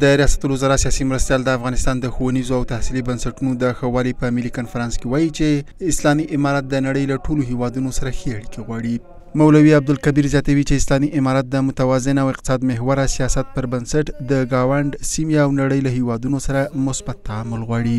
د ریاست الوزرا سیاسي مرستیال د افغانستان د ښوونیزو او تحصیلي بنسټونو د ښه والي په ملي کنفرانس کې وایي چې اسلامي امارت د نړۍ له ټولو هیوادونو سره ښې اړیکې غواړي مولوي عبدالکبیر زیاتوي چې اسلامي امارت د متوازن او اقتصاد محوره سیاست پر بنسټ د گاونډ سیمې او نړۍ له هیوادونو سره مثبت تعامل غواړي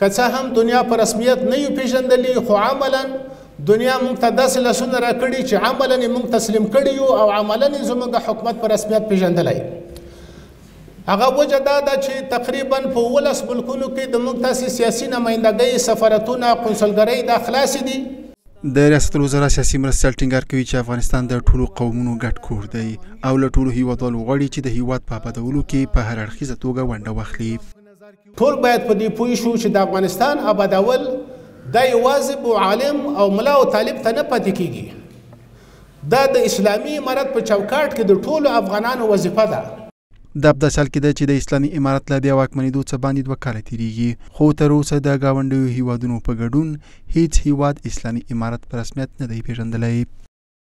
که څه هم دنیا په رسمیت نه یو پیژندلی خو عملا دنیا موږ ته داسې لاسونه راکړي چې عملا یې موږ تسلیم کړي یو او عملا یې زموږ حکومت په رسمیت پیژندلی هغه وجه دا ده چې تقریبا په ولس ملکونو کې د موږ تاسې سیاسي نمایندګۍ سفارتونه قونسلګرۍ دا خلاصې دي د ریاست الوزرا سیاسي مرستیال ټینګار کوي چې افغانستان د ټولو قومونو ګډ کور دی او له ټولو هیوادوالو غواړي چې د هیواد په آبادولو کې په هر اړخیزه توګه ونډه واخلي ټول باید په دې پوه شو چې د افغانستان آبادول دا یوازې په عالم او ملا او طالب ته نه پاتې کیږي دا د اسلامي امارت په چوکاټ کې د ټولو افغانانو وظیفه ده دا په داسې حال کې ده چې د اسلامي امارت له بیا واکمنېدو څه باندې دوه کاله تېرېږي خو تر اوسه د ګاونډیو هیوادونو په ګډون هیڅ هیواد اسلامي امارت په رسمیت نه دی پېژندلی